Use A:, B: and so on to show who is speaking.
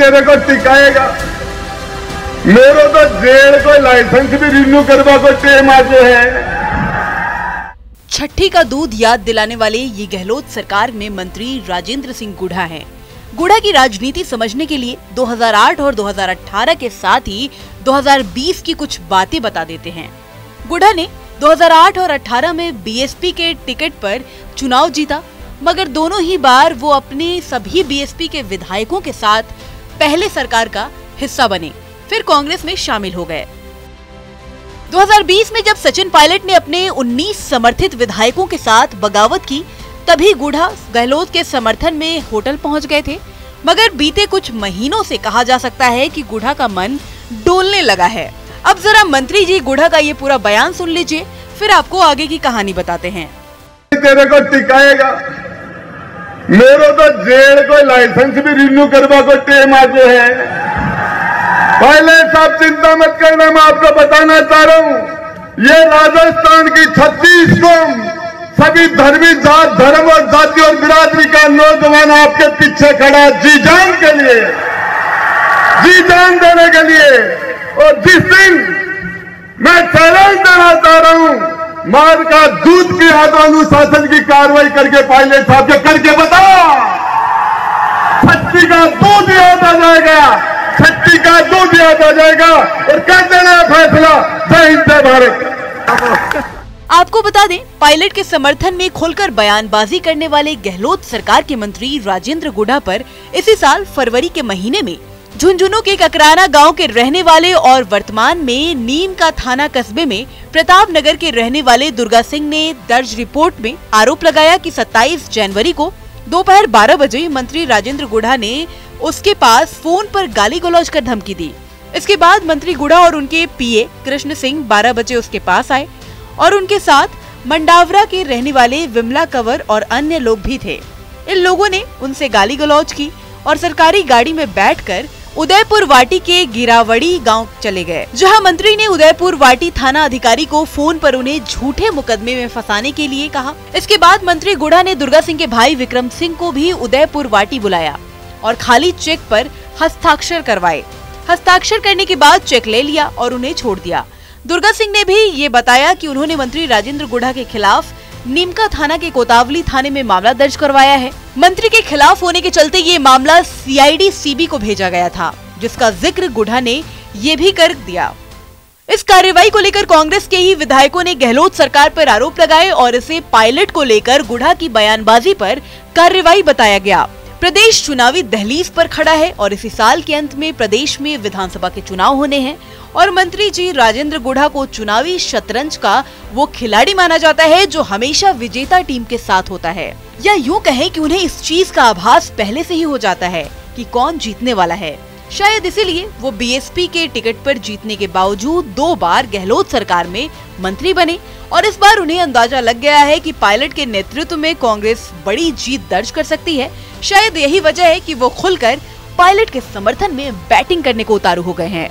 A: तेरे को टिकाएगा मेरे तो जेल को लाइसेंस भी रिन्यू करवा को टेम आज है।
B: छठी का दूध याद दिलाने वाले ये गहलोत सरकार में मंत्री राजेंद्र सिंह गुढ़ा हैं। गुढ़ा की राजनीति समझने के लिए 2008 और 2018 के साथ ही 2020 की कुछ बातें बता देते हैं। गुढ़ा ने 2008 और 18 में बीएसपी के टिकट पर चुनाव जीता, मगर दोनों ही बार वो अपने सभी बीएसपी के विधायकों के साथ पहले सरकार का हिस्सा बने, फिर कांग्रेस में शामिल हो गए। 2020 में जब सचिन पायलट ने अपने 19 समर्थित विधायकों के साथ बगावत की, तभी गुढ़ा गहलोत के समर्थन में होटल पहुँच गए थे। मगर बीते कुछ महीनों से कहा जा सकता है कि गुढ़ा का मन डोलने लगा है। अब जरा मंत्री जी गुढ़ा का ये पूरा बयान सुन लीजिए, फिर आपको आगे की कहानी बताते हैं।
A: तेरे को टिकाएगा। मेरे तो जेल को लाइसेंस भी रिन्यू करवा को टेम आज है। पहले साहब चिंता मत करना, मैं आपको बताना चाह रहा हूँ। ये राजस्थान की छत्तीस कौम, सभी धर्मी जात, धर्म और जाति और बिरादरी का नौजवान आपके पीछे खड़ा जी जान के लिए। जी जान देने के लिए। और जिस दिन मैं चैलेंज देना चाह रहा हूँ मार का दूध की अनुशासन की कार्रवाई करके पायलट साहब के करके बताओ छत्ती का दूध याद आ जाएगा, छत्ती का दूध याद आ जाएगा और कर देना फैसला। जय हिंद, जय भारत।
B: आपको बता दें, पायलट के समर्थन में खुलकर बयानबाजी करने वाले गहलोत सरकार के मंत्री राजेंद्र गुढ़ा पर इसी साल फरवरी के महीने में झुंझुनू के ककराना गाँव के रहने वाले और वर्तमान में नीम का थाना कस्बे में प्रताप नगर के रहने वाले दुर्गा सिंह ने दर्ज रिपोर्ट में आरोप लगाया कि 27 जनवरी को दोपहर 12 बजे मंत्री राजेंद्र गुढ़ा ने उसके पास फ़ोन पर गाली गलौज कर धमकी दी। इसके बाद मंत्री गुड़ा और उनके पीए कृष्ण सिंह 12 बजे उसके पास आए और उनके साथ मंडावरा के रहने वाले विमला कंवर और अन्य लोग भी थे। इन लोगों ने उनसे गाली गलौज की और सरकारी गाड़ी में बैठकर उदयपुर वाटी के गिरावड़ी गाँव चले गए, जहाँ मंत्री ने उदयपुर वाटी थाना अधिकारी को फ़ोन पर उन्हें झूठे मुकदमे में फंसाने के लिए कहा। इसके बाद मंत्री गुड़ा ने दुर्गा सिंह के भाई विक्रम सिंह को भी उदयपुर वाटी बुलाया और खाली चेक पर हस्ताक्षर करवाए। हस्ताक्षर करने के बाद चेक ले लिया और उन्हें छोड़ दिया। दुर्गा सिंह ने भी ये बताया कि उन्होंने मंत्री राजेंद्र गुढ़ा के खिलाफ नीमका थाना के कोतावली थाने में मामला दर्ज करवाया है। मंत्री के खिलाफ होने के चलते ये मामला सीआईडी सीबी को भेजा गया था, जिसका ज़िक्र गुढ़ा ने ये भी कर दिया। इस कार्रवाई को लेकर कांग्रेस के ही विधायकों ने गहलोत सरकार पर आरोप लगाए और इसे पायलट को लेकर गुढ़ा की बयानबाजी पर कार्रवाई बताया गया। प्रदेश चुनावी दहलीज पर खड़ा है और इसी साल के अंत में प्रदेश में विधानसभा के चुनाव होने हैं। और मंत्री जी राजेंद्र गुढ़ा को चुनावी शतरंज का वो खिलाड़ी माना जाता है जो हमेशा विजेता टीम के साथ होता है। या यूँ कहे कि उन्हें इस चीज़ का आभास पहले से ही हो जाता है कि कौन जीतने वाला है। शायद इसीलिए वो बीएसपी के टिकट पर जीतने के बावजूद दो बार गहलोत सरकार में मंत्री बने। और इस बार उन्हें अंदाज़ा लग गया है कि पायलट के नेतृत्व में कांग्रेस बड़ी जीत दर्ज कर सकती है। शायद यही वजह है कि वो खुलकर पायलट के समर्थन में बैटिंग करने को उतारू हो गए हैं।